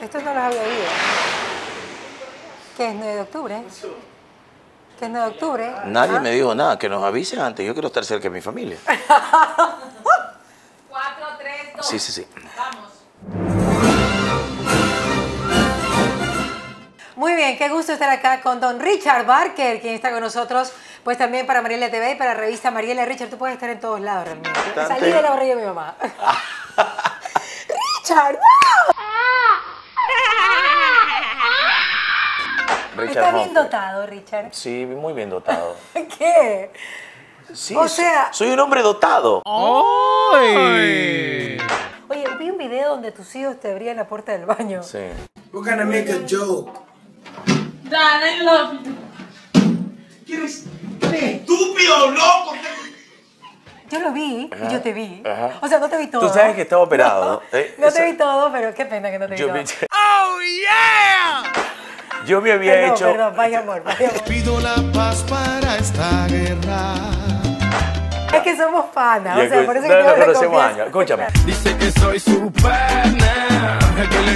Estos no los había oído. ¿Qué es 9 de octubre? ¿Qué es 9 de octubre? Nadie ¿Ah? me dijo nada, que nos avisen antes. Yo quiero estar cerca de mi familia. 4, 3, 2. Sí, sí, sí. Vamos. Muy bien, qué gusto estar acá con don Richard Barker, quien está con nosotros, pues también para Mariela TV y para la revista Mariela. Richard, tú puedes estar en todos lados realmente. Salí de la barriga de mi mamá. Richard, ¡no! Richard Está bien Humphrey. dotado, Richard. Sí, muy bien dotado. ¿Qué? Sí, O sea- soy un hombre dotado. Oye, vi un video donde tus hijos te abrían la puerta del baño. Sí. We're gonna make a joke. Dan, I love you. ¿Quieres? ¡Estúpido, loco! Yo lo vi y yo te vi. ajá. O sea, no te vi todo. Tú sabes que estaba operado, No, ¿eh? no te vi todo, pero qué pena que no te vi todo. me, yo me había Perdón, hecho. perdón, vaya amor, vaya amor. Pido la paz para esta guerra. Es que somos panas, o sea, por eso no, que no confianza. años. Escúchame. Dice que soy su pana.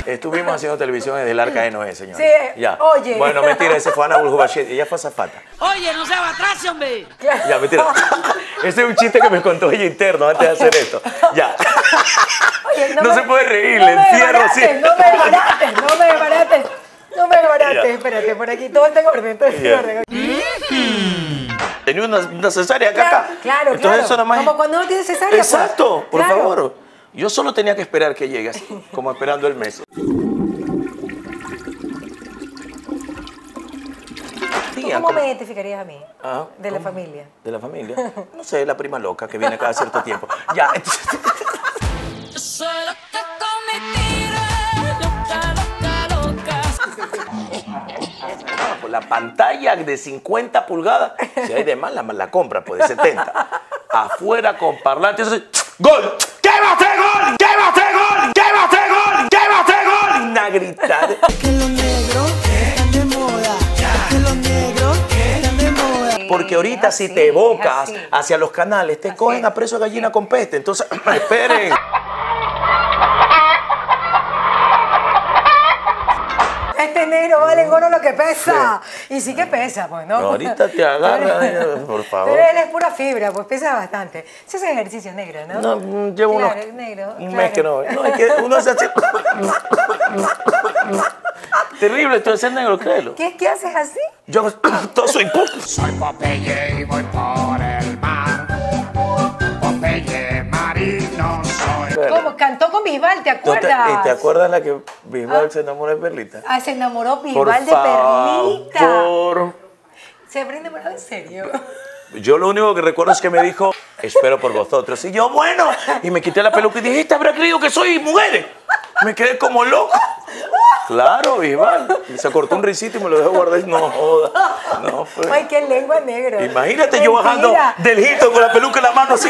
Estuvimos haciendo televisión desde el arca de Noé, señor. Sí, Ya. oye. Bueno, mentira, ese fue Ana Bulhubashid. Ella fue azafata. Oye, no se atrás, hombre. Ya, mentira. Ese es un chiste que me contó ella interno antes de hacer esto. Ya. Oye, No me- se puede reír, no le encierro así. No me desbarates, no me. No Ya. espérate, por aquí todo está en orden, todo está en orden. Tenía una, una cesárea acá. Claro, acá. claro, Entonces claro. eso nada más. Como cuando no tienes cesárea, pues. Exacto, por Claro. favor. Yo solo tenía que esperar que llegue, así, como esperando el mes. ¿Tú Tía, cómo ¿cómo- me identificarías a mí? Ah, de la familia. De la familia. No sé, la prima loca que viene cada cierto tiempo. Ya, entonces- la pantalla de 50 pulgadas, si hay de más, la, la compra, pues de 70. Afuera con parlantes, entonces, ¡Gol! ¿Qué va a hacer gol? ¿Qué va a hacer gol? ¿Qué va a hacer gol? ¿Qué va a hacer gol? Y una gritada. que los negros están de moda. Que los negros están de moda. Porque ahorita si te evocas hacia los canales, te Así cogen a precio de gallina con peste. Entonces, esperen. Este negro vale gorro lo que pesa. Y sí que pesa, pues, ¿no? No, ahorita te agarra, eh, por favor. Pero él es pura fibra, pues pesa bastante. Si hace ejercicio negro, ¿no? No, llevo claro, unos- es negro. un claro. mes que no. No, es que uno se hace. Terrible esto de ser negro, créelo. ¿Qué, ¿Qué haces así? Yo todo soy Soy Popeye y voy por el mar. Popeye marino soy. ¿Cómo? Cantó con Bisbal, ¿te ¿Tú te, acuerdas? ¿Y te acuerdas la que Bisbal se enamoró de Perlita? Ah, se enamoró Por Bisbal de Perlita. favor. Se habrá enamorado en serio. Yo lo único que recuerdo es que me dijo, espero por vosotros. Y yo, bueno, y me quité la peluca y dije, ¿este habrá creído que soy mujer? Me quedé como loco. Claro, Bisbal. Y se cortó un risito y me lo dejó guardar. y No joda. No, fue. Ay, qué lengua negro. Imagínate yo bajando del hito con la peluca en la mano así.